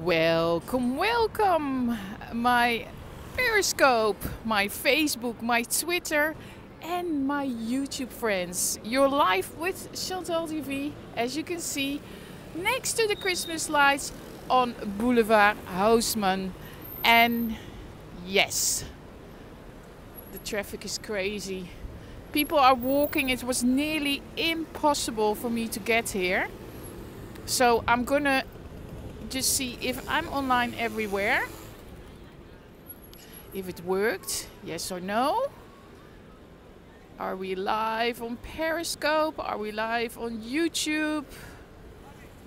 Welcome, welcome, my Periscope, my Facebook, my Twitter, and my YouTube friends. You're live with Chantal TV, as you can see, next to the Christmas lights on Boulevard Haussmann. And yes, the traffic is crazy. People are walking, it was nearly impossible for me to get here. So I'm gonna just see if I'm online everywhere. If it worked, yes or no. Are we live on Periscope? Are we live on YouTube?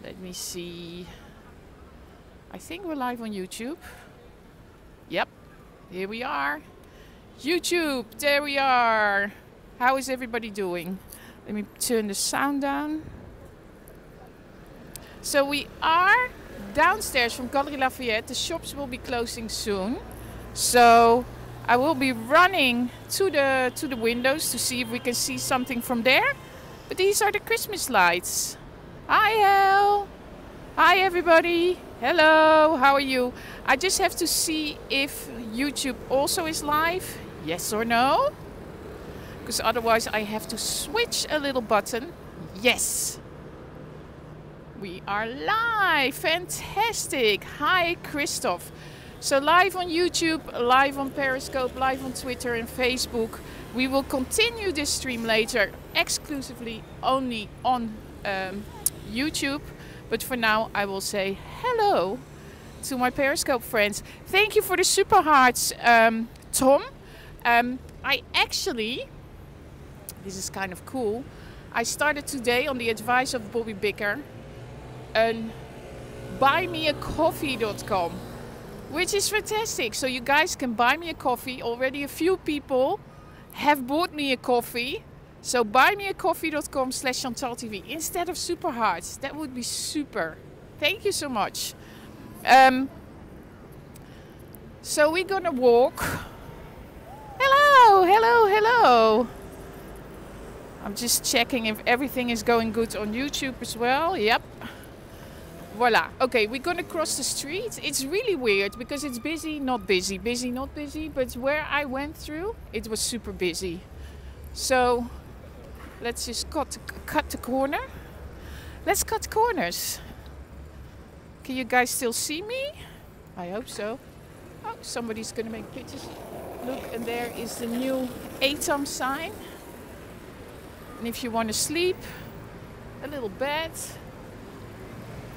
Let me see. I think we're live on YouTube. Yep, here we are. YouTube, there we are. How is everybody doing? Let me turn the sound down. So we are downstairs from Galeries Lafayette. The shops will be closing soon. So I will be running to the to the windows to see if we can see something from there. But these are the Christmas lights. Hi El. Hi everybody. Hello. How are you? I just have to see if YouTube also is live. Yes or no? Because otherwise I have to switch a little button. Yes. We are live. Fantastic. Hi, Christoph. So, live on YouTube, live on Periscope, live on Twitter and Facebook. We will continue this stream later, exclusively only on um, YouTube. But for now, I will say hello to my Periscope friends. Thank you for the super hearts, um, Tom. Um, I actually, this is kind of cool. I started today on the advice of Bobby Bicker an buymeacoffee.com, which is fantastic. So you guys can buy me a coffee. Already a few people have bought me a coffee. So buymeacoffee.com slash Chantal TV instead of super hearts. That would be super. Thank you so much. Um, so we're gonna walk. Hello, hello, hello. I'm just checking if everything is going good on YouTube as well. Yep. Voila. Okay, we're gonna cross the street. It's really weird because it's busy, not busy, busy, not busy. But where I went through, it was super busy. So let's just cut cut the corner. Let's cut corners. Can you guys still see me? I hope so. Oh, somebody's gonna make pictures. Look, and there is the new ATOM sign. And if you want to sleep, a little bed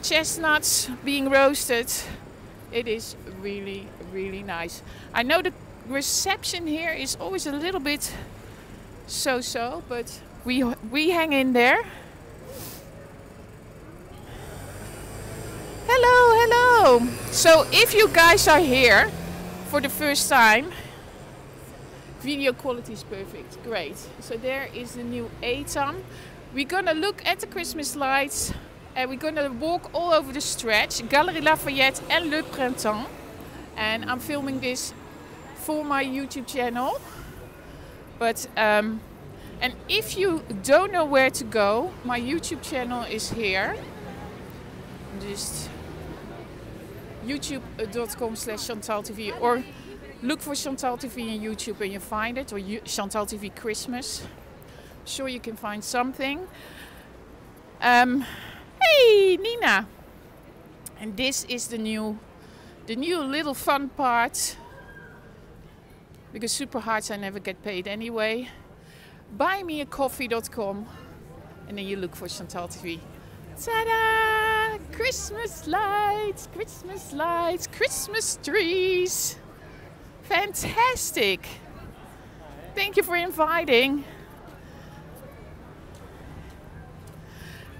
chestnuts being roasted. It is really, really nice. I know the reception here is always a little bit so-so, but we we hang in there. Hello, hello. So if you guys are here for the first time, video quality is perfect. Great. So there is the new ATOM. We're gonna look at the Christmas lights and we're gonna walk all over the stretch, Galeries Lafayette and Le Printemps. And I'm filming this for my YouTube channel. But um, and if you don't know where to go, my YouTube channel is here. Just youtube.com slash Chantal TV or look for Chantal TV on YouTube and you find it or Chantal TV Christmas. sure you can find something. Um, Hey, Nina. And this is the new, the new little fun part. Because super hearts I never get paid anyway. Buymeacoffee.com and then you look for Chantal TV. Ta-da! Christmas lights, Christmas lights, Christmas trees. Fantastic. Thank you for inviting.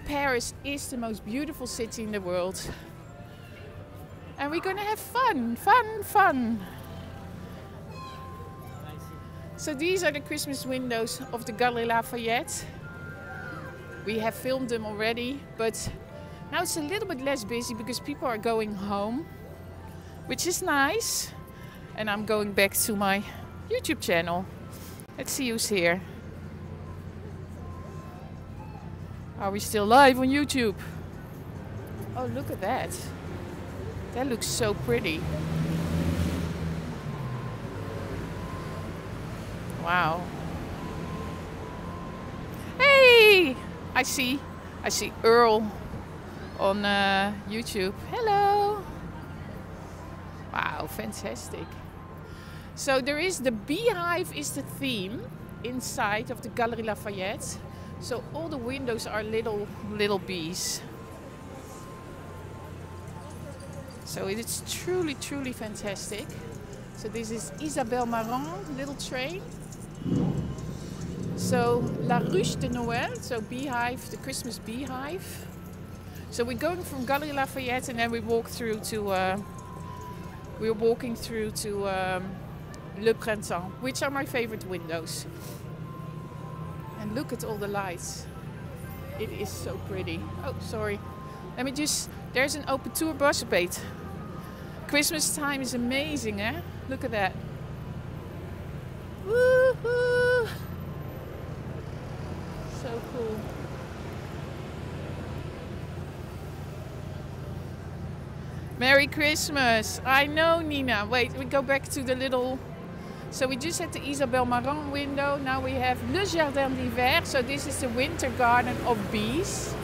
Paris is the most beautiful city in the world. And we're gonna have fun, fun, fun. So these are the Christmas windows of the Galeries Lafayette. We have filmed them already, but now it's a little bit less busy because people are going home, which is nice. And I'm going back to my YouTube channel. Let's see who's here. Are we still live on YouTube? Oh, look at that. That looks so pretty. Wow. Hey! I see. I see Earl on uh, YouTube. Hello. Wow, fantastic. So there is the beehive is the theme inside of the Galeries Lafayette. So all the windows are little little bees. So it's truly truly fantastic. So this is Isabelle Marant little train. So La Ruche de Noël, so beehive, the Christmas beehive. So we're going from Galeries Lafayette and then we walk through to uh, we're walking through to um, Le Printemps, which are my favorite windows. And look at all the lights. It is so pretty. Oh, sorry. Let me just. There's an open tour bus bait. Christmas time is amazing, eh? Look at that. So cool. Merry Christmas. I know, Nina. Wait, we go back to the little. So we just had the Isabelle Marant window. Now we have Le Jardin d'Hiver. So this is the winter garden of bees.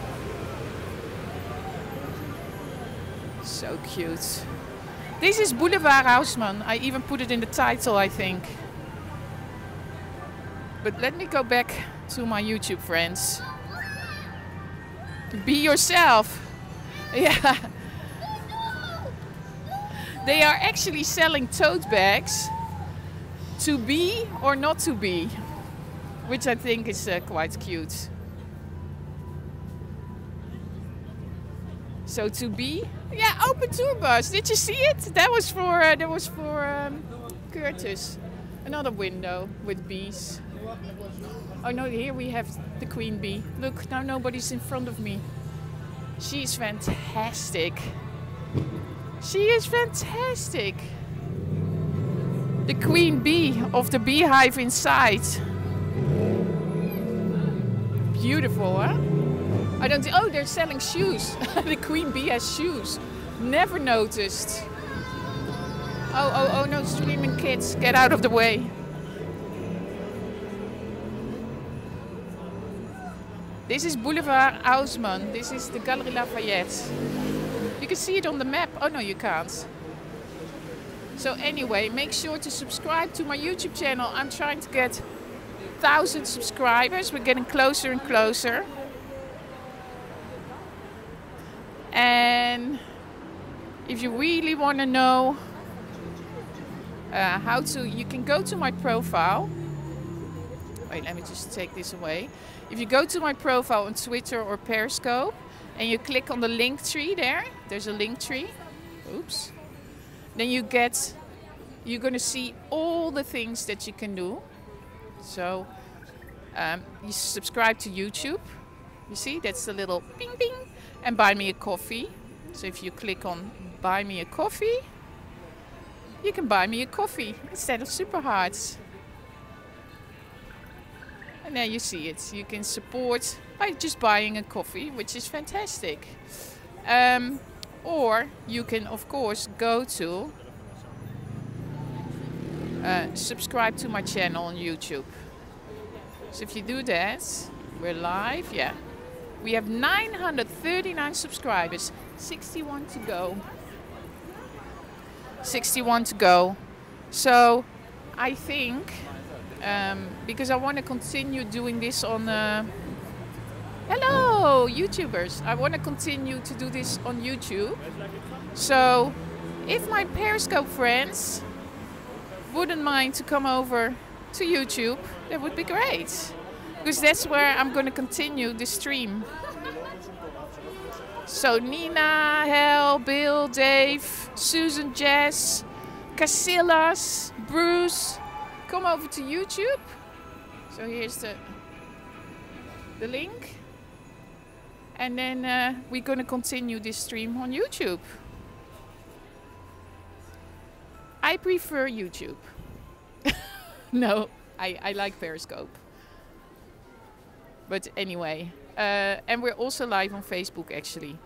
So cute. This is Boulevard Haussmann. I even put it in the title, I think. But let me go back to my YouTube friends. Be yourself. Yeah. They are actually selling tote bags to be or not to be, which I think is uh, quite cute. So to be, yeah, open tour bus. Did you see it? That was for uh, that was for um, Curtis. Another window with bees. Oh no, here we have the queen bee. Look, now nobody's in front of me. She's fantastic. She is fantastic. The queen bee of the beehive inside. Beautiful, huh? I don't. Oh, they're selling shoes. the queen bee has shoes. Never noticed. Oh, oh, oh no, screaming kids, get out of the way. This is Boulevard Haussmann. This is the Galeries Lafayette. You can see it on the map. Oh no, you can't. So anyway, make sure to subscribe to my YouTube channel. I'm trying to get 1000 subscribers. We're getting closer and closer. And if you really want to know uh, how to, you can go to my profile. Wait, let me just take this away. If you go to my profile on Twitter or Periscope and you click on the Linktree there, there's a Linktree. Oops. Then you get, you're going to see all the things that you can do. So um, you subscribe to YouTube. You see, that's the little ping ping. And buy me a coffee. So if you click on buy me a coffee, you can buy me a coffee instead of super hearts. And there you see it. You can support by just buying a coffee, which is fantastic. Um, or you can, of course, go to uh, subscribe to my channel on YouTube. So if you do that, we're live. Yeah, we have 939 subscribers, 61 to go. 61 to go. So I think um, because I want to continue doing this on. Uh, hello, Oh, YouTubers! I want to continue to do this on YouTube. So, if my Periscope friends wouldn't mind to come over to YouTube, that would be great. Because that's where I'm going to continue the stream. So Nina, Hel, Bill, Dave, Susan, Jess, Casillas, Bruce, come over to YouTube. So here's the the link. And then uh, we're going to continue this stream on YouTube. I prefer YouTube. no, I, I like Periscope. But anyway, uh, and we're also live on Facebook actually.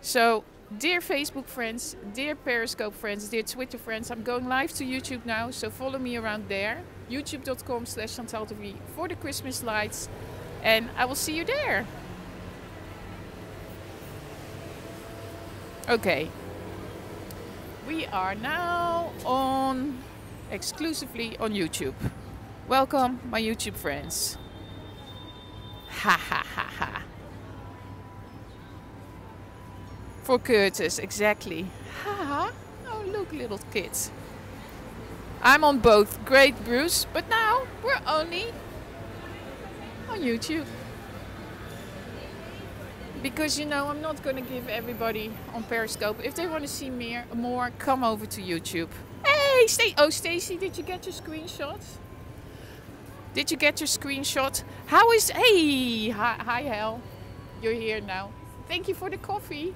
So Dear Facebook friends, dear Periscope friends, dear Twitter friends, I'm going live to YouTube now, so follow me around there. youtube.com slash TV for the Christmas lights. And I will see you there. Okay. We are now on exclusively on YouTube. Welcome, my YouTube friends. Ha ha ha ha. For Curtis, exactly. Ha! Oh, look, little kids. I'm on both. Great, Bruce. But now we're only on YouTube. Because, you know, I'm not going to give everybody on Periscope. If they want to see me more, come over to YouTube. Hey, stay. Oh, Stacy, did you get your screenshot? Did you get your screenshot? How is... Hey! Hi, hi Hal. You're here now. Thank you for the coffee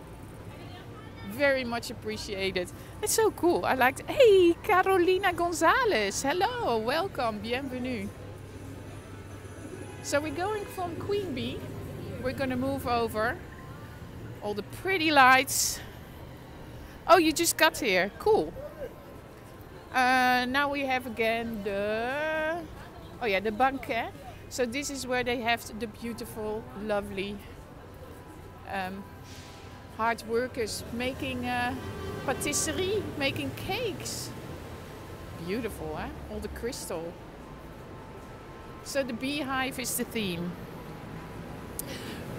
very much appreciated. It's so cool. I liked. Hey, Carolina Gonzalez. Hello, welcome, bienvenue. So we're going from Queen Bee. We're gonna move over. All the pretty lights. Oh, you just got here. Cool. Uh, now we have again the. Oh yeah, the banquet. So this is where they have the beautiful, lovely. Um, hard workers making uh, patisserie, making cakes. Beautiful, eh? All the crystal. So the beehive is the theme.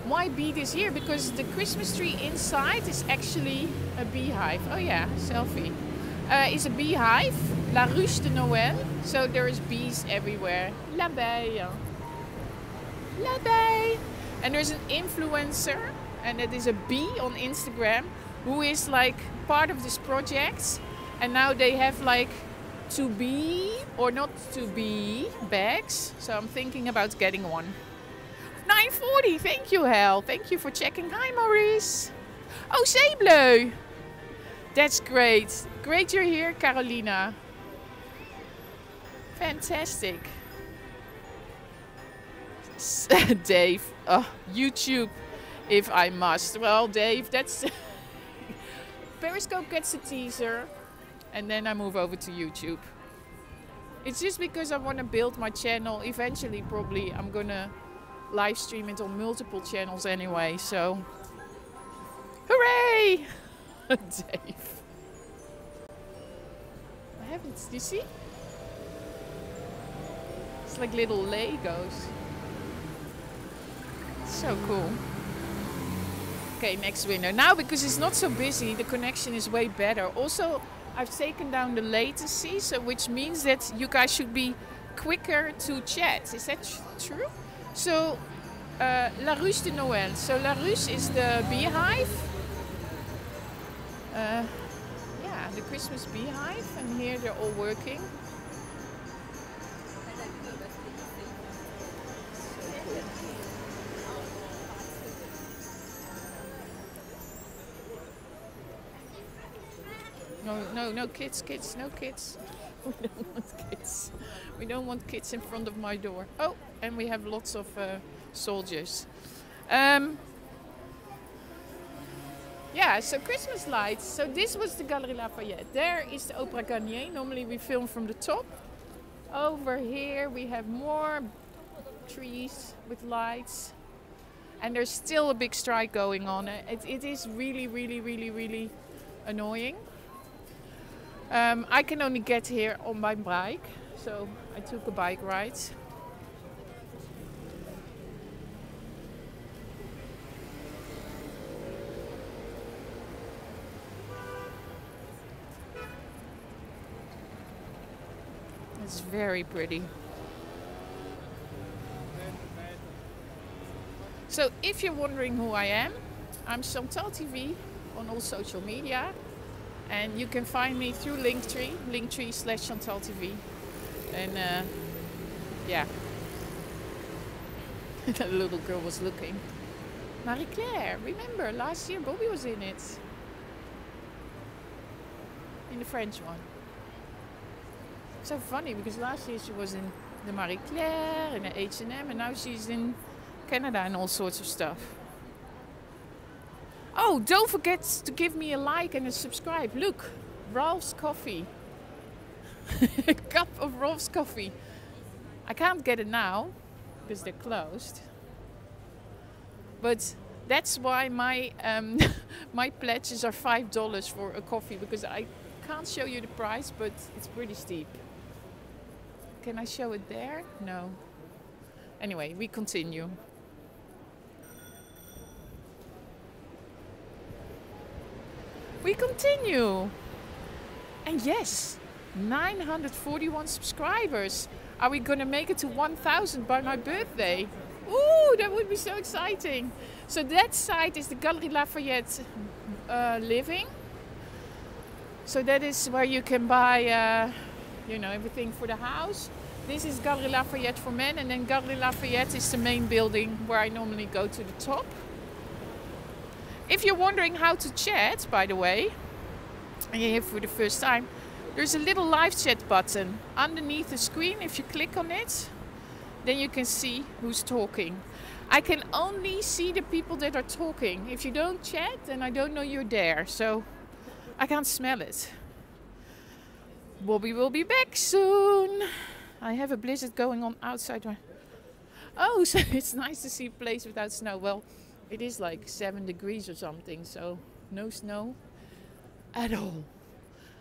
Why bee this year? Because the Christmas tree inside is actually a beehive. Oh yeah, selfie. Uh, is a beehive, La Ruche de Noël. So there is bees everywhere. L'abeille. L'abeille. And there's an influencer and it is a bee on Instagram who is like part of this project and now they have like to be or not to be bags so I'm thinking about getting one 940 thank you Hal. Thank you for checking. Hi Maurice. Oh Zeebleu that's great. Great you're here Carolina. Fantastic. Dave. Oh, YouTube if I must. Well, Dave, that's Periscope gets a teaser, and then I move over to YouTube. It's just because I want to build my channel. Eventually, probably, I'm gonna live stream it on multiple channels anyway. So, hooray, Dave! What haven't. You see? It's like little Legos. So cool. Okay, next window. Now, because it's not so busy, the connection is way better. Also, I've taken down the latency, so which means that you guys should be quicker to chat. Is that true? So, uh, La Ruche de Noël. So, La Ruche is the beehive. Uh, yeah, the Christmas beehive, and here they're all working. No, no, no kids, kids, no kids. We don't want kids. We don't want kids in front of my door. Oh, and we have lots of uh, soldiers. Um, yeah, so Christmas lights. So this was the Galeries Lafayette. There is the Opera Garnier. Normally we film from the top. Over here we have more trees with lights. And there's still a big strike going on. It, it is really, really, really, really annoying. Um, I can only get here on my bike, so I took a bike ride. It's very pretty. So if you're wondering who I am, I'm Chantal TV on all social media. And you can find me through Linktree, Linktree slash Chantal TV. And uh, yeah, the little girl was looking. Marie Claire, remember last year Bobby was in it. In the French one. So funny because last year she was in the Marie Claire and the H&M and now she's in Canada and all sorts of stuff. Oh, don't forget to give me a like and a subscribe. Look, Ralph's coffee. a cup of Ralph's coffee. I can't get it now because they're closed. But that's why my um, my pledges are five dollars for a coffee because I can't show you the price, but it's pretty steep. Can I show it there? No. Anyway, we continue. We continue. And yes, 941 subscribers. Are we going to make it to 1000 by my birthday? Ooh, that would be so exciting. So that side is the Galeries Lafayette uh, Living. So that is where you can buy, uh, you know, everything for the house. This is Galeries Lafayette for men, and then Galeries Lafayette is the main building where I normally go to the top. If you're wondering how to chat, by the way, and you're here for the first time, there's a little live chat button underneath the screen. If you click on it, then you can see who's talking. I can only see the people that are talking. If you don't chat, then I don't know you're there. So I can't smell it. Bobby will be back soon. I have a blizzard going on outside. Oh, so it's nice to see a place without snow. Well, it is like seven degrees or something, so no snow at all.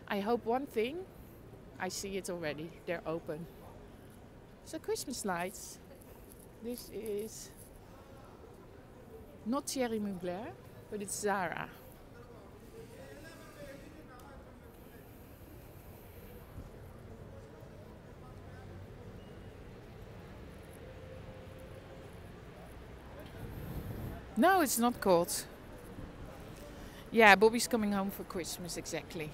I hope one thing, I see it already. They're open. So Christmas lights. This is not Thierry Mugler, but it's Zara. No, it's not cold. Yeah, Bobby's coming home for Christmas, exactly.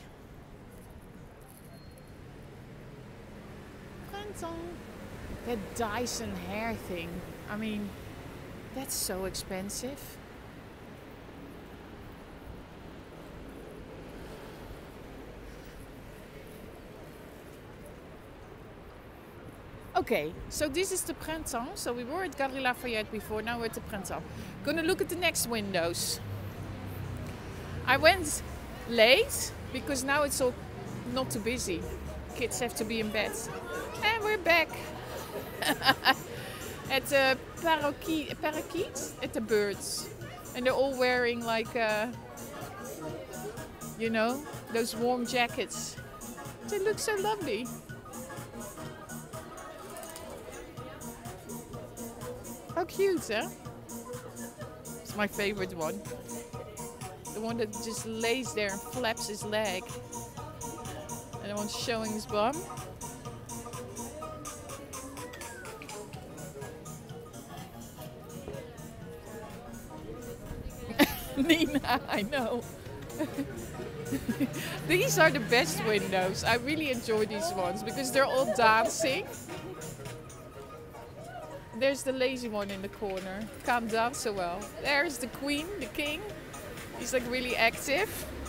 That Dyson hair thing. I mean, that's so expensive. Okay, so this is the Printemps. So we were at Galeries Lafayette before, now we're at the Printemps. Gonna look at the next windows. I went late because now it's all not too busy. Kids have to be in bed. And we're back at the parakeet, parakeets, at the birds. And they're all wearing like, uh, you know, those warm jackets. They look so lovely. Cute, huh? It's my favorite one. The one that just lays there and flaps his leg. And the one showing his bum. Nina, I know. these are the best windows. I really enjoy these ones because they're all dancing. There's the lazy one in the corner. Can't dance so well. There's the queen, the king. He's like really active.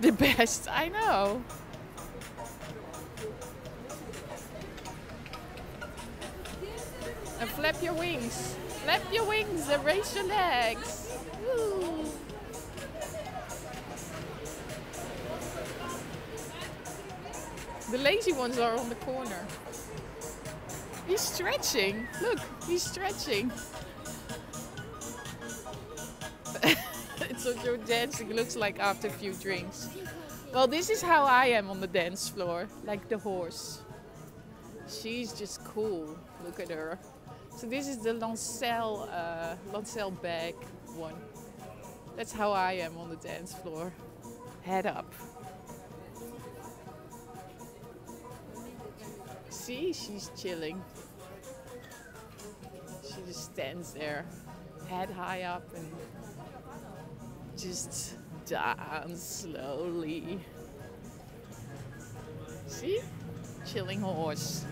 The best, I know. And flap your wings. Flap your wings and raise your legs. Woo. The lazy ones are on the corner. He's stretching. Look, he's stretching. it's what your dancing looks like after a few drinks. Well, this is how I am on the dance floor, like the horse. She's just cool. Look at her. So this is the Lancel, uh, Lancel bag one. That's how I am on the dance floor. Head up. See, she's chilling. She just stands there, head high up, and just dance slowly. See? Chilling horse.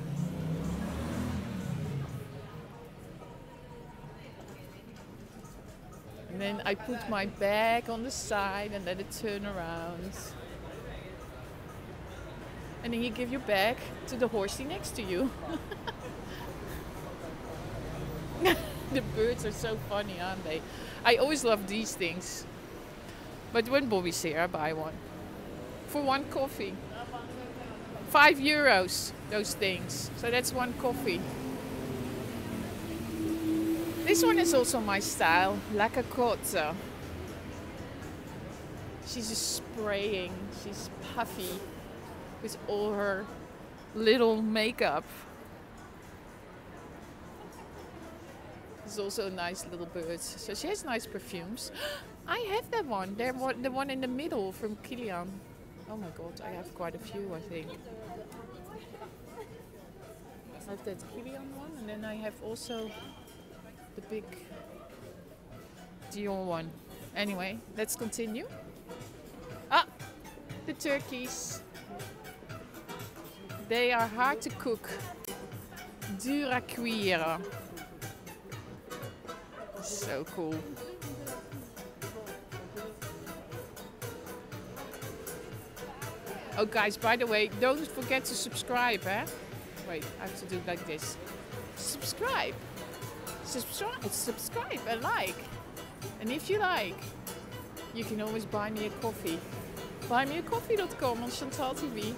And then I put my bag on the side and let it turn around. And then you give your bag to the horsey next to you. the birds are so funny, aren't they? I always love these things. But when Bobby's here, I buy one. For one coffee. Five euros, those things. So that's one coffee. This one is also my style, La Cocotte. She's just spraying, she's puffy with all her little makeup. It's also a nice little bird. So she has nice perfumes. I have that one. They're one, the one in the middle from Kilian. Oh my god, I have quite a few, I think. I have that Kilian one, and then I have also the big Dior one. Anyway, let's continue. Ah, the turkeys. They are hard to cook. Dur à cuire. So cool. Oh guys, by the way, don't forget to subscribe, eh? Wait, I have to do like this. Subscribe. Subscribe, subscribe and like. And if you like, you can always buy me a coffee. Buymeacoffee.com on Chantal TV.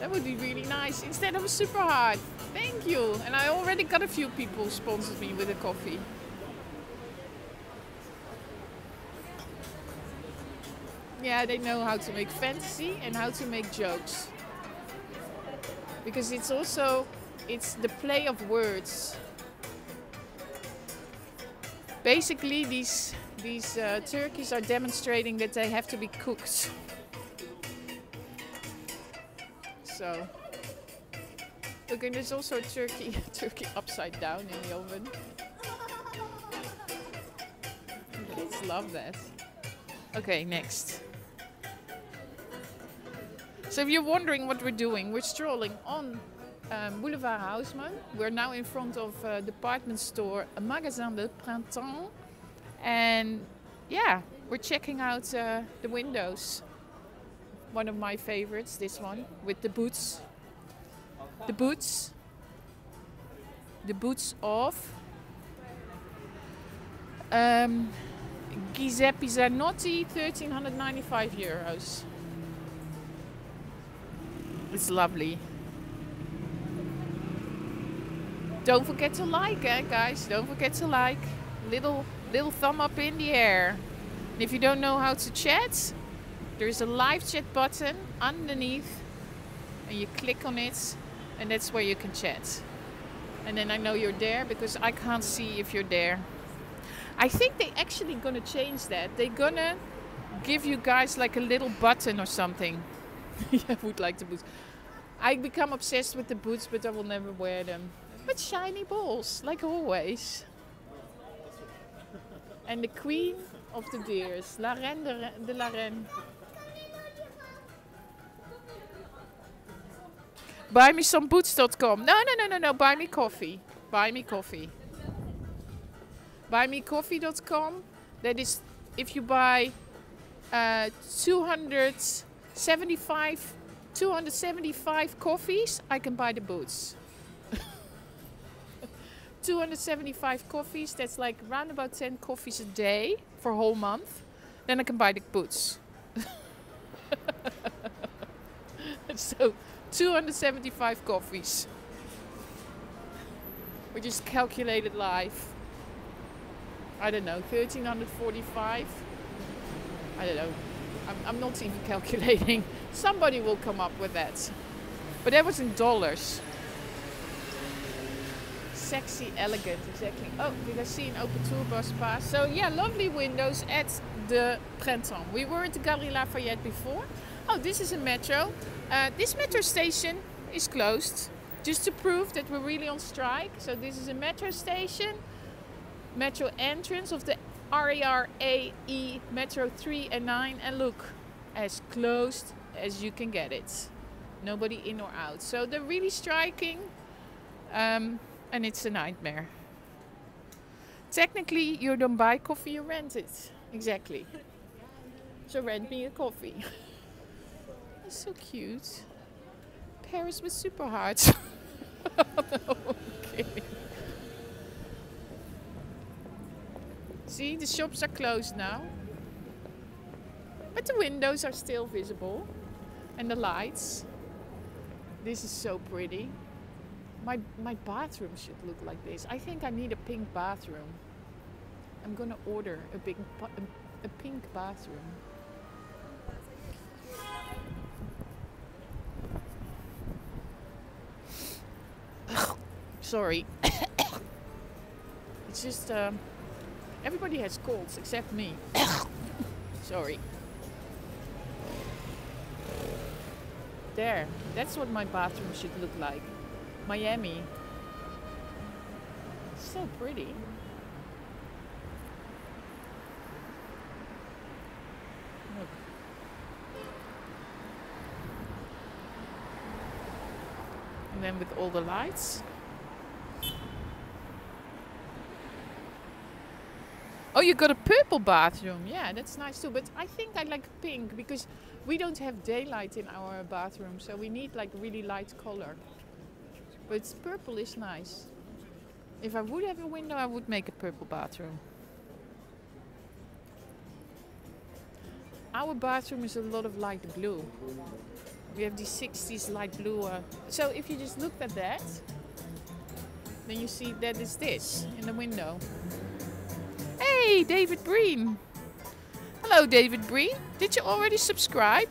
That would be really nice. Instead of a super hard. Thank you. And I already got a few people sponsored me with a coffee. Yeah, they know how to make fantasy and how to make jokes. Because it's also it's the play of words. Basically, these these uh, turkeys are demonstrating that they have to be cooked. So, and there's also turkey, turkey upside down in the oven. Kids love that. Okay, next. So if you're wondering what we're doing, we're strolling on um, Boulevard Haussmann. We're now in front of a department store, a Magasin de Printemps. And yeah, we're checking out uh, the windows. One of my favorites, this one, with the boots. The boots. The boots of um, Giuseppe Zanotti, 1395 euros. It's lovely. Don't forget to like, eh, guys. Don't forget to like. Little little thumb up in the air. And if you don't know how to chat, there's a live chat button underneath, and you click on it, and that's where you can chat. And then I know you're there because I can't see if you're there. I think they actually gonna change that. They're gonna give you guys like a little button or something. I would like the boots. I become obsessed with the boots, but I will never wear them. But shiny balls, like always. And the queen of the deers, La Reine de, de la Reine. Buy me some boots.com. No, no, no, no, no. Buy me coffee. Buy me coffee. Buymecoffee.com. That is, if you buy uh, 275, 275 coffees, I can buy the boots. 275 coffees, that's like around about 10 coffees a day for a whole month. Then I can buy the boots. so 275 coffees. We just calculated live. I don't know, 1345. I don't know. I'm, I'm not even calculating. Somebody will come up with that. But that was in dollars sexy, elegant, exactly. Oh, did I see an open tour bus pass? So yeah, lovely windows at the Printemps. We were at the Galeries Lafayette before. Oh, this is a metro. Uh, this metro station is closed, just to prove that we're really on strike. So this is a metro station, metro entrance of the RER-AE Metro 3 and 9. And look, as closed as you can get it. Nobody in or out. So they're really striking. Um, and it's a nightmare. Technically, you don't buy coffee, you rent it. Exactly. So rent me a coffee. So cute. Paris with super hearts. no, See, the shops are closed now. But the windows are still visible. And the lights. This is so pretty. My, my bathroom should look like this. I think I need a pink bathroom. I'm gonna order a big a, a pink bathroom. Sorry. it's just um, everybody has colds except me. Sorry. There. That's what my bathroom should look like. Miami. So pretty. Look. And then with all the lights. Oh, you got a purple bathroom. Yeah, that's nice too. But I think I like pink because we don't have daylight in our bathroom, so we need like really light color. But purple is nice. If I would have a window, I would make a purple bathroom. Our bathroom is a lot of light blue. We have these 60s light blue. Uh, so if you just looked at that, then you see that is this in the window. Hey, David Breen. Hello, David Breen. Did you already subscribe?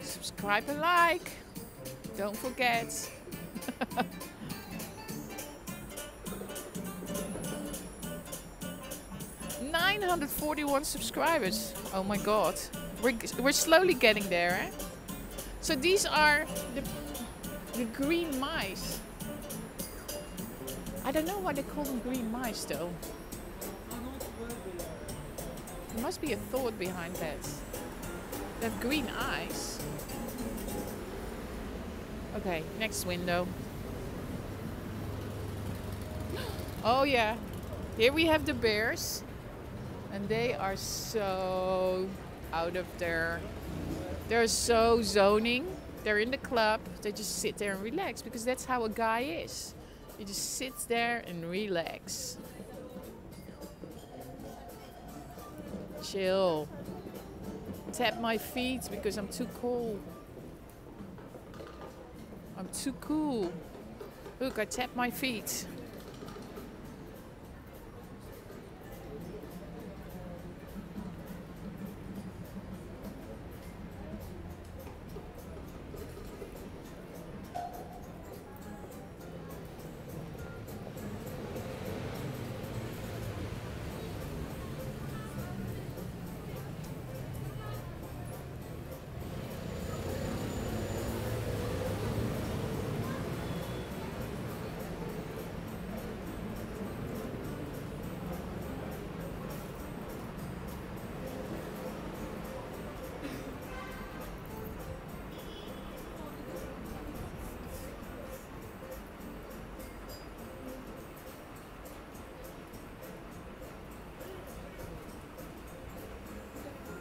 Subscribe and like. Don't forget. Nine hundred forty-one subscribers. Oh my god, we're we're slowly getting there. Eh? So these are the the green mice. I don't know why they call them green mice though. There must be a thought behind that. They have green eyes. Okay, next window. Oh yeah, here we have the bears. And they are so out of their... They're so zoning. They're in the club. They just sit there and relax because that's how a guy is. He just sits there and relax. Chill. Tap my feet because I'm too cool. I'm too cool. Look, I tap my feet.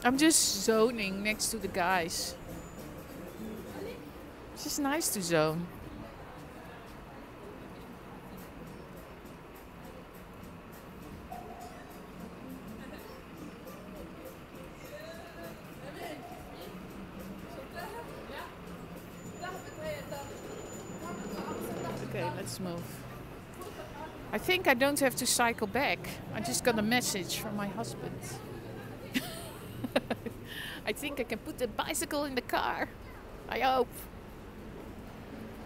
I'm just zoning next to the guys. It's just nice to zone. Okay, let's move. I think I don't have to cycle back. I just got a message from my husband. I think I can put the bicycle in the car. I hope.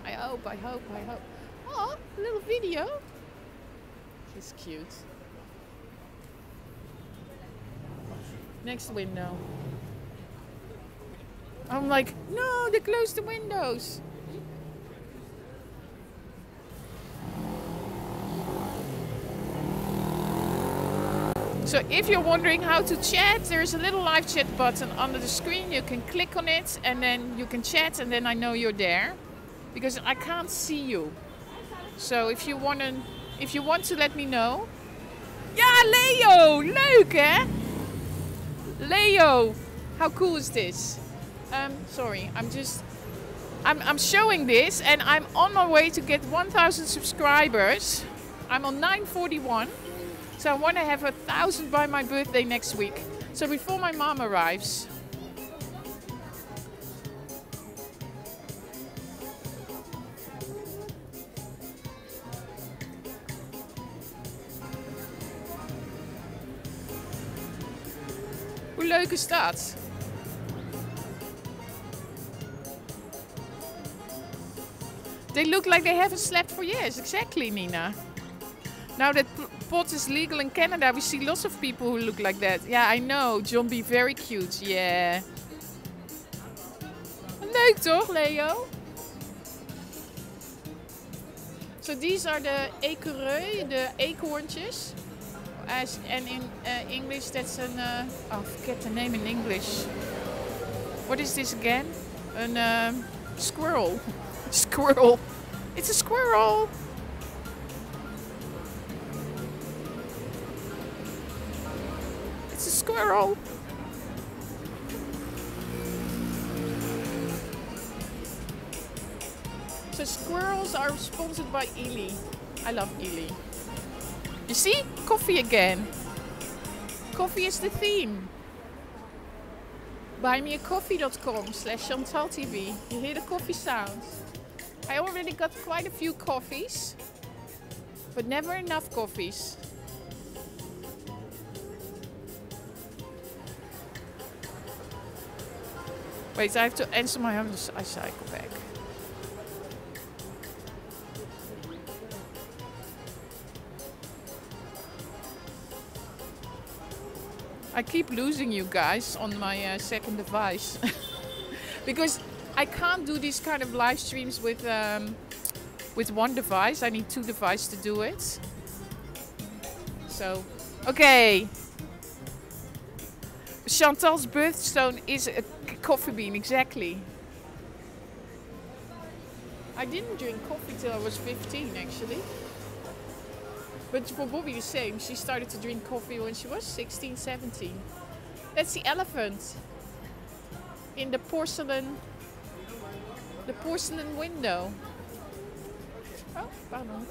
I hope, I hope, I hope. Oh, a little video. He's cute. Next window. I'm like, no, they closed the windows. So if you're wondering how to chat, there's a little live chat button under the screen. You can click on it and then you can chat and then I know you're there. Because I can't see you. So if you want to, if you want to let me know. Ja, Leo! Leuk hè? Leo! How cool is this? Um, sorry, I'm just... I'm, I'm showing this and I'm on my way to get 1000 subscribers. I'm on 941. So I want to have a thousand by my birthday next week. So before my mom arrives. Hoe leuk is dat? They look like they haven't slept for years. Exactly, Nina. Now that pot is legal in Canada, we see lots of people who look like that. Yeah, I know. John B. Very cute. Yeah. Leuk toch, Leo? So these are the écureuils, the acorntjes. As, and in uh, English, that's an. Uh, oh, forget the name in English. What is this again? An um, squirrel. squirrel. It's a squirrel. Sponsored by Illy. I love Illy. You see? Coffee again. Coffee is the theme. Buymeacoffee.com slash Chantal TV. You hear the coffee sounds. I already got quite a few coffees, but never enough coffees. Wait, I have to answer my. I cycle back. I keep losing you guys on my uh, second device because I can't do these kind of live streams with um, with one device. I need two devices to do it. So, okay. Chantal's birthstone is a coffee bean, exactly. I didn't drink coffee till I was 15, actually. But for Bobby, the same. She started to drink coffee when she was 16, 17. That's the elephant in the porcelain, the porcelain window. Oh, pardon.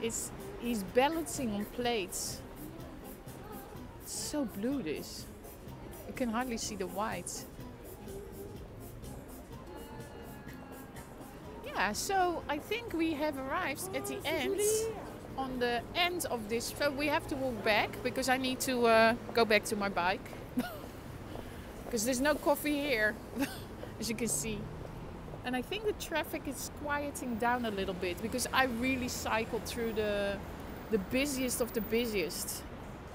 It's he's balancing on plates. It's so blue this. You can hardly see the white. Yeah, so I think we have arrived at the end on the end of this. So we have to walk back because I need to uh, go back to my bike. Because there's no coffee here, as you can see. And I think the traffic is quieting down a little bit because I really cycled through the the busiest of the busiest.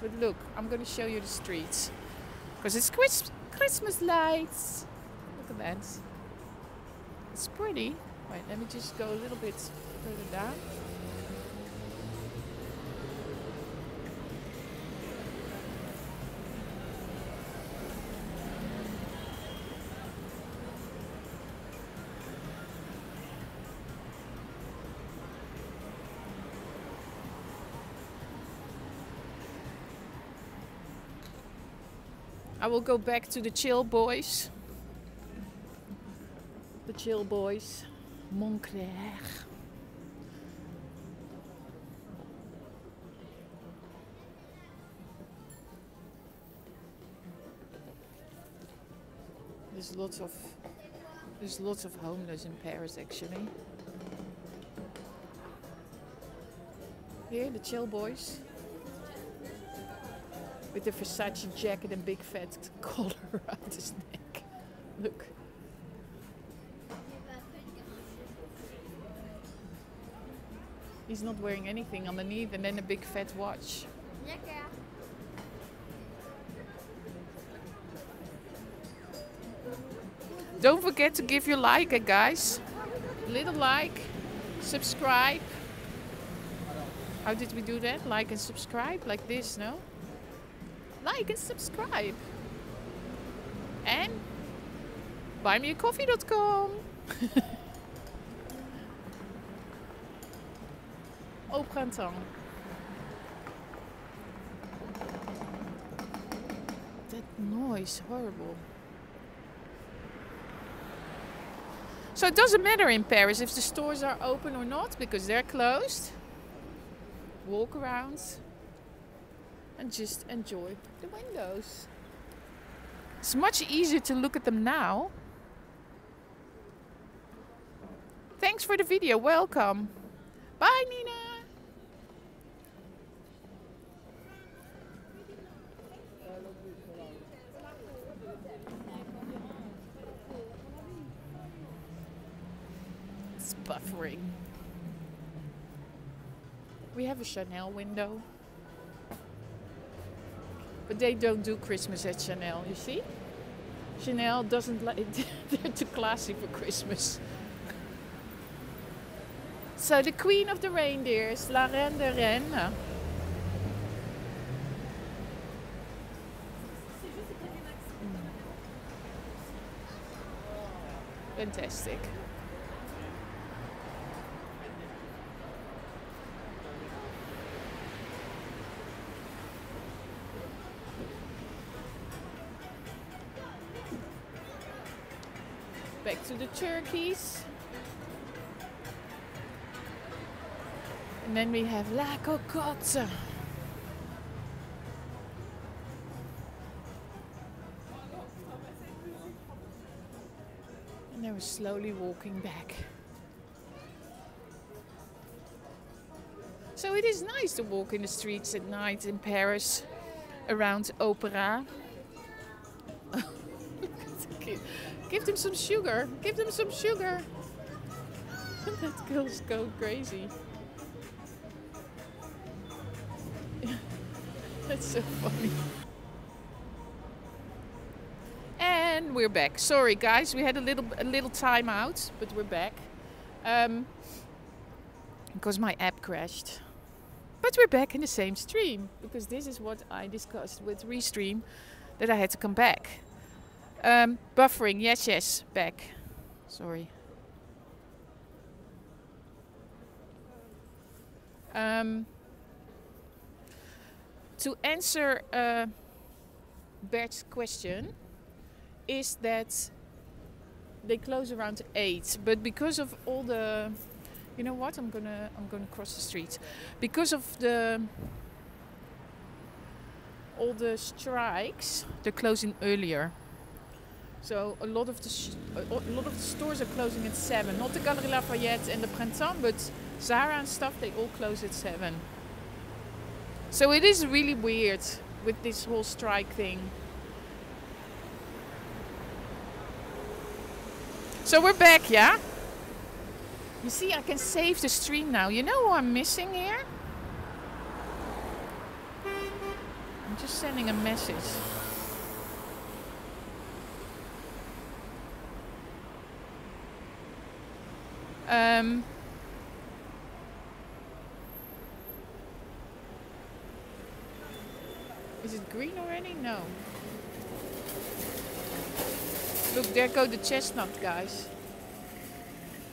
But look, I'm going to show you the streets because it's Chris- Christmas lights. Look at that. It's pretty. Wait, let me just go a little bit further down. I will go back to the chill boys. The chill boys. Moncler. There's lots of there's lots of homeless in Paris actually. Here, the chill boys with the Versace jacket and big fat collar around his neck. Look. He's not wearing anything underneath and then a big fat watch. Lekker. Don't forget to give your like, guys. Little like, subscribe. How did we do that? Like and subscribe? Like this, no? like and subscribe. And buymeacoffee.com. Au printemps. That noise, horrible. So it doesn't matter in Paris if the stores are open or not because they're closed. Walk around and just enjoy the windows. It's much easier to look at them now. Thanks for the video. Welcome. Bye, Nina. Buffering. We have a Chanel window. But they don't do Christmas at Chanel, you see? Chanel doesn't like they're too classy for Christmas. So the queen of the reindeers, La Reine de Rennes. Hmm. Fantastic. To the turkeys. And then we have La Cocotte. And then we're slowly walking back. So it is nice to walk in the streets at night in Paris around Opera. Give them some sugar. Give them some sugar. that girl's going crazy. That's so funny. And we're back. Sorry guys, we had a little a little time out, but we're back. Um, because my app crashed. But we're back in the same stream because this is what I discussed with Restream that I had to come back. Um, buffering, yes, yes, back. Sorry. Um, to answer uh, Bert's question, is that they close around eight, but because of all the, you know what? I'm gonna I'm gonna cross the street, because of the all the strikes, they're closing earlier. So a lot of the a lot of the stores are closing at seven. Not the Galeries Lafayette and the Printemps, but Zara and stuff. They all close at seven. So it is really weird with this whole strike thing. So we're back, yeah? You see, I can save the stream now. You know who I'm missing here? I'm just sending a message. Um, is it green already? No. Look, there go the chestnut guys.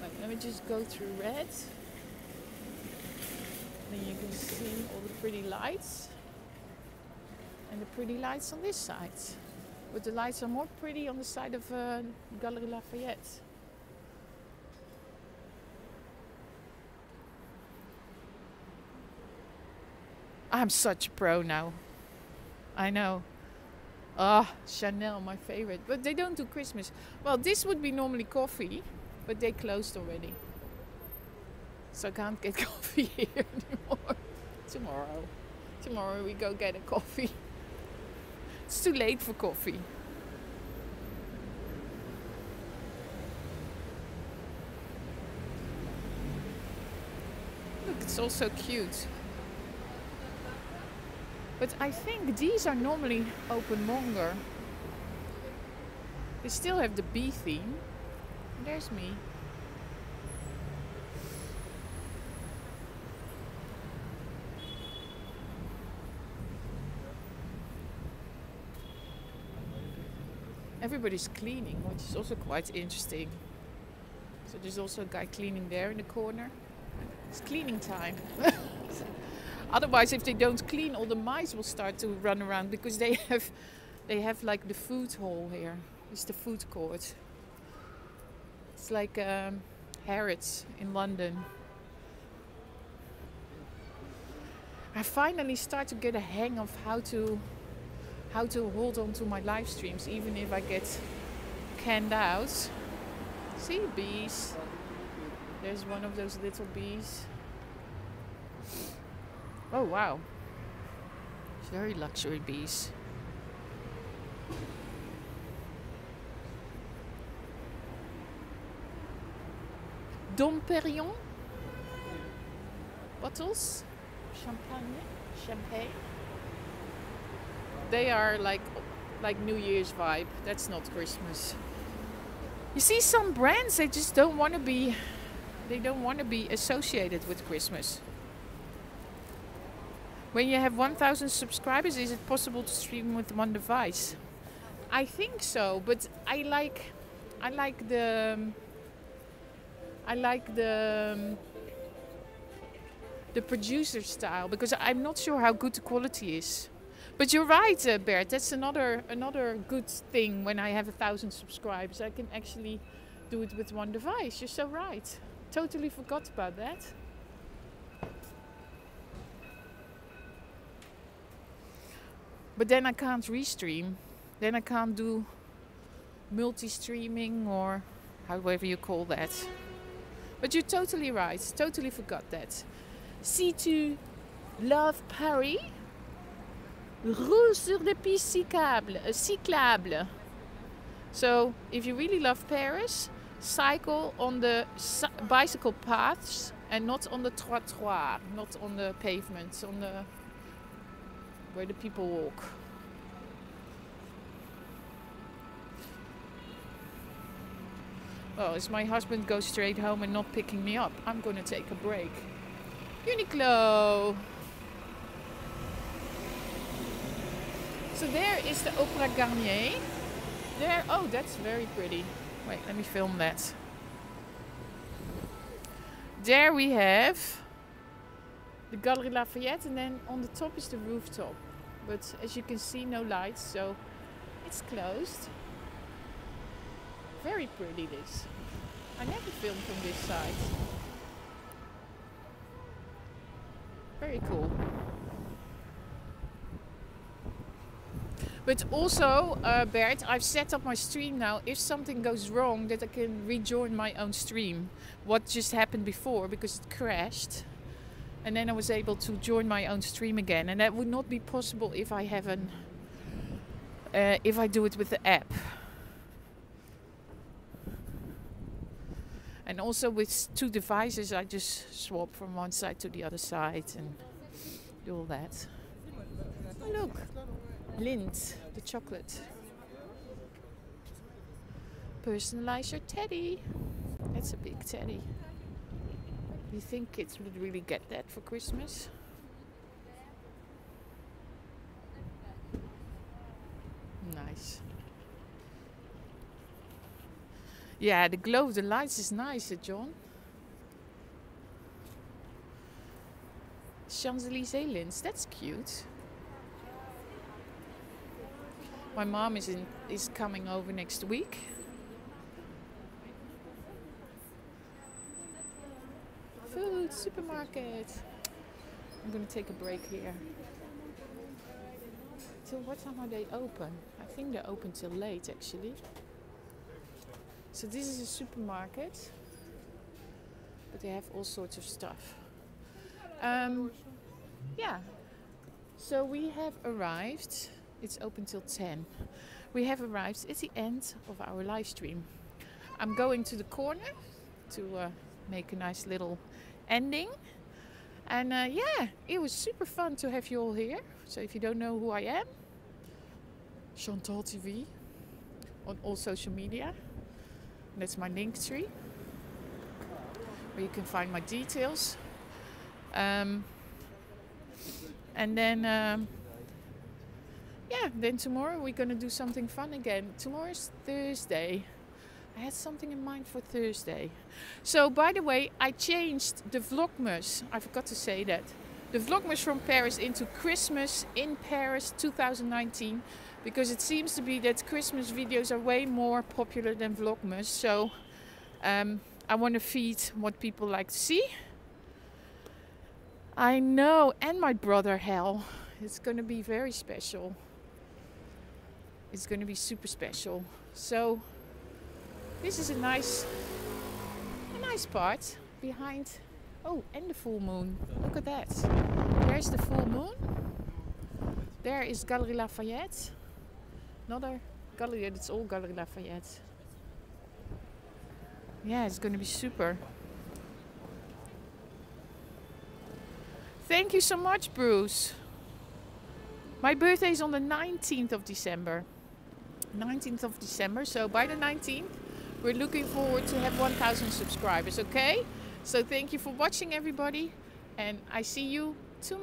Wait, let me just go through red. Then you can see all the pretty lights. And the pretty lights on this side. But the lights are more pretty on the side of uh, Galeries Lafayette. I'm such a pro now. I know. Ah, oh, Chanel, my favorite. But they don't do Christmas. Well, this would be normally coffee, but they closed already. So I can't get coffee here anymore. Tomorrow. Tomorrow we go get a coffee. It's too late for coffee. Look, it's also cute. But I think these are normally open longer. They still have the bee theme. There's me. Everybody's cleaning, which is also quite interesting. So there's also a guy cleaning there in the corner. It's cleaning time. Otherwise, if they don't clean, all the mice will start to run around because they have they have like the food hall here. It's the food court. It's like um, Harrods in London. I finally start to get a hang of how to how to hold on to my live streams even if I get canned out. See bees. There's one of those little bees. Oh wow. It's very luxury bees. Dom Perignon bottles, champagne, champagne. They are like like New Year's vibe. That's not Christmas. You see some brands they just don't want to be they don't want to be associated with Christmas. When you have 1000 subscribers is it possible to stream with one device? I think so, but I like I like the um, I like the um, the producer style because I'm not sure how good the quality is. But you're right, uh, Bert. That's another another good thing when I have a thousand subscribers. I can actually do it with one device. You're so right. Totally forgot about that. But then I can't restream. Then I can't do multi-streaming or however you call that. But you're totally right. Totally forgot that. Si love Paris, roule sur les pistes cyclables. Uh, cyclables. So, if you really love Paris, cycle on the bicycle paths and not on the trottoir, not on the pavements, on the where do people walk. Oh, well, as my husband goes straight home and not picking me up, I'm gonna take a break. Uniqlo! So there is the Opera Garnier. There, oh, that's very pretty. Wait, let me film that. There we have the Galeries Lafayette, and then on the top is the rooftop. But as you can see, no lights, so it's closed. Very pretty this. I never filmed from this side. Very cool. But also, uh, Bert, I've set up my stream now. If something goes wrong, that I can rejoin my own stream. What just happened before because it crashed, and then I was able to join my own stream again, and that would not be possible if I have an uh, if I do it with the app. And also with two devices, I just swap from one side to the other side and do all that. Oh, look, Lindt, the chocolate. Personalize your teddy. That's a big teddy. You think kids would really get that for Christmas? Nice. Yeah, the glow of the lights is nice, John. Champs-Élysées lens, that's cute. My mom is in is coming over next week. Supermarket. I'm gonna take a break here. Till what time are they open? I think they're open till late actually. So this is a supermarket, but they have all sorts of stuff. Um, yeah. So we have arrived. It's open till 10. We have arrived at the end of our live stream. I'm going to the corner to uh, make a nice little ending. And uh, yeah, it was super fun to have you all here. So if you don't know who I am, Chantal TV on all social media. That's my Linktree where you can find my details. Um, and then, um, yeah, then tomorrow we're gonna do something fun again. Tomorrow's Thursday. I had something in mind for Thursday. So, by the way, I changed the Vlogmas. I forgot to say that. the Vlogmas from Paris into Christmas in Paris 2019 because it seems to be that Christmas videos are way more popular than Vlogmas. So um, I want to feed what people like to see. I know, and my brother Hal. It's going to be very special. It's going to be super special. So this is a nice, a nice part behind. Oh, and the full moon. Look at that. There's the full moon. There is Galeries Lafayette. Another gallery. It's all Galeries Lafayette. Yeah, it's going to be super. Thank you so much, Bruce. My birthday is on the 19th of December. 19th of December. So by the 19th, we're looking forward to have 1000 subscribers, okay? So thank you for watching everybody and I see you tomorrow.